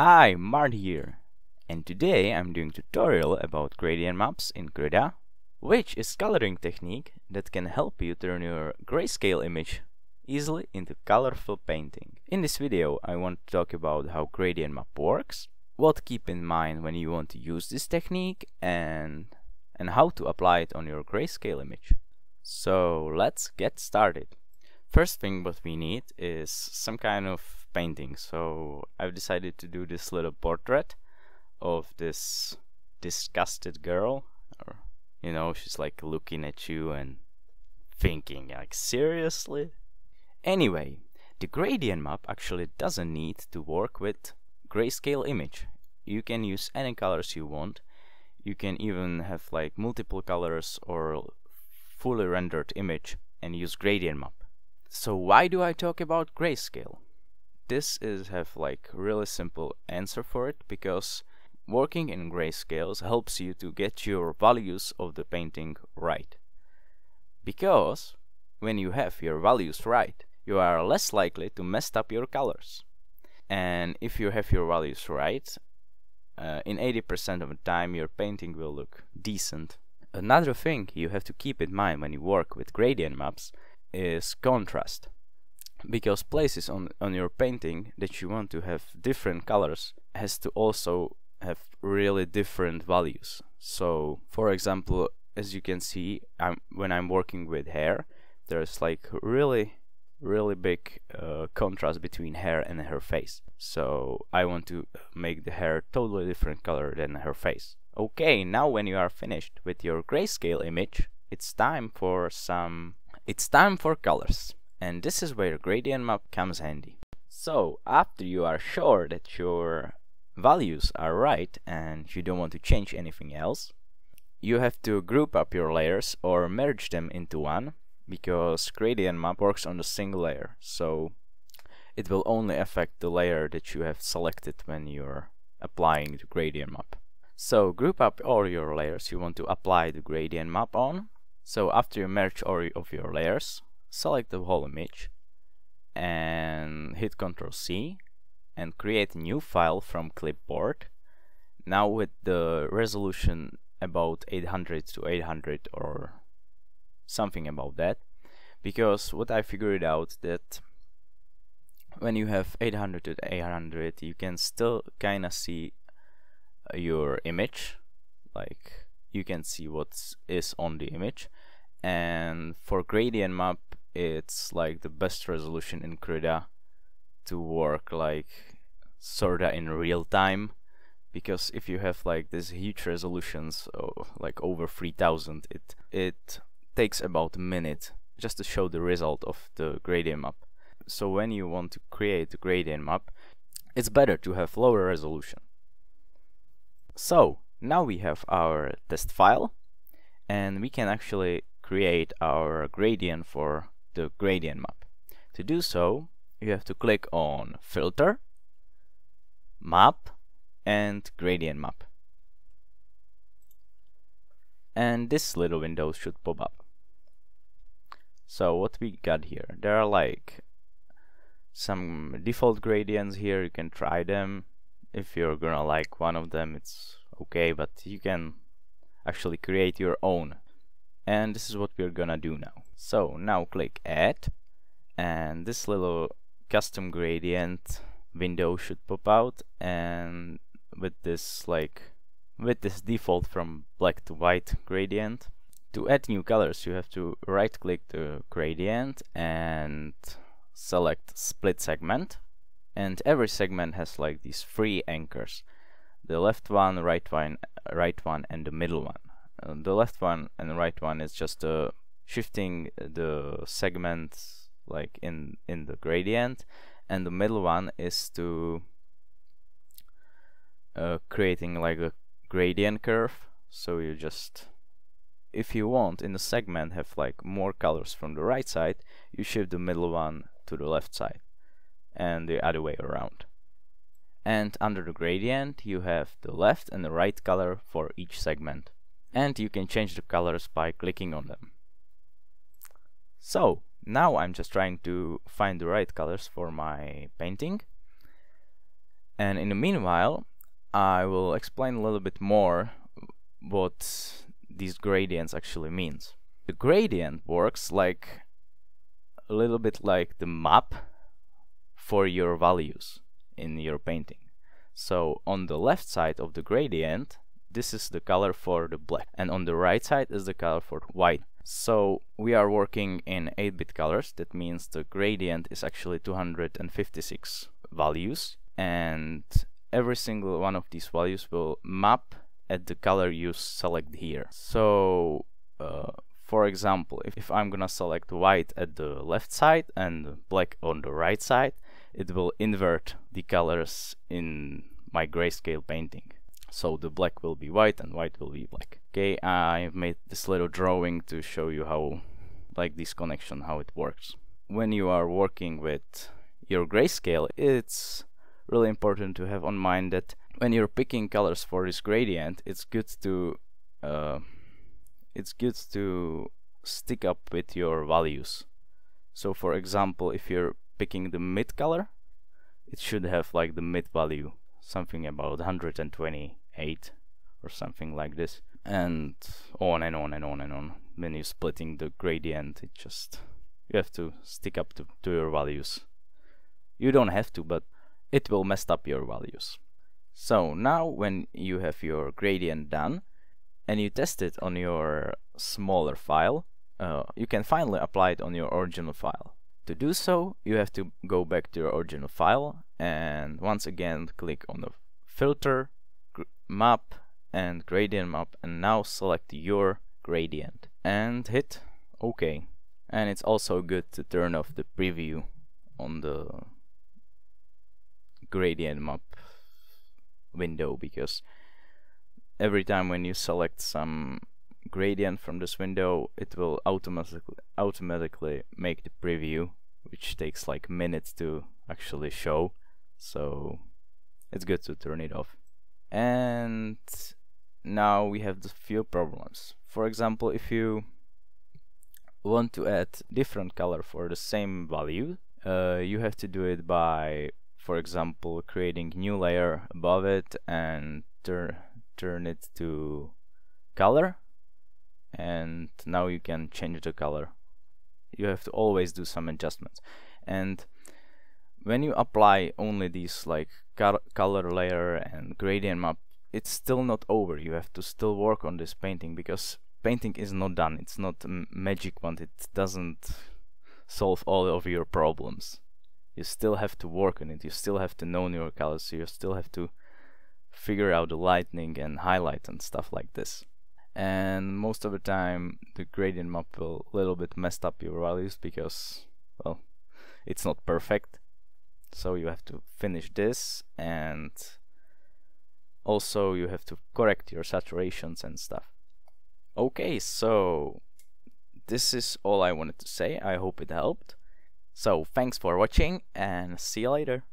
Hi, Mart here, and today I'm doing tutorial about gradient maps in Krita, which is coloring technique that can help you turn your grayscale image easily into colorful painting. In this video I want to talk about how gradient map works, what keep in mind when you want to use this technique, and, and how to apply it on your grayscale image. So let's get started. First thing what we need is some kind of painting. So I've decided to do this little portrait of this disgusted girl. Or, you know, she's like looking at you and thinking, like, seriously? Anyway, the gradient map actually doesn't need to work with grayscale image. You can use any colors you want. You can even have like multiple colors or fully rendered image and use gradient map. So why do I talk about grayscale? This is have like really simple answer for it because working in grayscales helps you to get your values of the painting right. Because when you have your values right, you are less likely to mess up your colors. And if you have your values right, uh, in 80% of the time your painting will look decent. Another thing you have to keep in mind when you work with gradient maps is contrast because places on on your painting that you want to have different colors has to also have really different values. So for example as you can see I'm when I'm working with hair there's like really really big uh, contrast between hair and her face. So I want to make the hair totally different color than her face. Okay now when you are finished with your grayscale image it's time for some it's time for colors, and this is where gradient map comes handy. So, after you are sure that your values are right and you don't want to change anything else, you have to group up your layers or merge them into one because gradient map works on a single layer so it will only affect the layer that you have selected when you're applying the gradient map. So group up all your layers you want to apply the gradient map on so after you merge all of your layers, select the whole image and hit Ctrl C and create a new file from clipboard. Now with the resolution about 800 to 800 or something about that. Because what I figured out that when you have 800 to 800 you can still kinda see uh, your image. Like you can see what is on the image. And for gradient map it's like the best resolution in Krita to work like sorta in real time. Because if you have like these huge resolutions oh, like over 3000 it it takes about a minute just to show the result of the gradient map. So when you want to create a gradient map it's better to have lower resolution. So now we have our test file and we can actually create our gradient for the gradient map. To do so, you have to click on Filter, Map, and Gradient Map. And this little window should pop up. So what we got here, there are like some default gradients here, you can try them. If you're gonna like one of them, it's okay, but you can actually create your own and this is what we're gonna do now. So now click add. And this little custom gradient window should pop out. And with this like with this default from black to white gradient to add new colors you have to right click the gradient and select split segment. And every segment has like these three anchors. The left one right one right one and the middle one uh, the left one and the right one is just uh, shifting the segments like in in the gradient and the middle one is to uh, creating like a gradient curve. So you just if you want in the segment have like more colors from the right side you shift the middle one to the left side and the other way around. And under the gradient you have the left and the right color for each segment and you can change the colors by clicking on them. So now I'm just trying to find the right colors for my painting And in the meanwhile, I will explain a little bit more what these gradients actually means. The gradient works like a little bit like the map for your values in your painting. So on the left side of the gradient, this is the color for the black and on the right side is the color for white. So we are working in 8-bit colors, that means the gradient is actually 256 values and every single one of these values will map at the color you select here. So uh, for example, if, if I'm gonna select white at the left side and black on the right side, it will invert the colors in my grayscale painting. So the black will be white and white will be black. Okay, I made this little drawing to show you how, like this connection, how it works. When you are working with your grayscale, it's really important to have on mind that when you're picking colors for this gradient, it's good to uh, it's good to stick up with your values. So for example, if you're picking the mid color, it should have like the mid value, something about 128 or something like this. And on and on and on and on. When you're splitting the gradient, it just, you have to stick up to, to your values. You don't have to, but it will mess up your values. So now when you have your gradient done, and you test it on your smaller file, uh, you can finally apply it on your original file. To do so, you have to go back to your original file and once again click on the filter, map and gradient map and now select your gradient and hit OK. And it's also good to turn off the preview on the gradient map window because every time when you select some gradient from this window it will automatically automatically make the preview which takes like minutes to actually show so it's good to turn it off. And now we have the few problems. For example if you want to add different color for the same value uh, you have to do it by for example creating new layer above it and turn turn it to color. And now you can change the color. You have to always do some adjustments. And when you apply only these like color layer and gradient map it's still not over. You have to still work on this painting because painting is not done. It's not magic wand. It doesn't solve all of your problems. You still have to work on it. You still have to know your colors. You still have to figure out the lightning and highlight and stuff like this. And most of the time the gradient map will a little bit messed up your values because, well, it's not perfect. So you have to finish this and also you have to correct your saturations and stuff. Okay, so this is all I wanted to say. I hope it helped. So thanks for watching and see you later.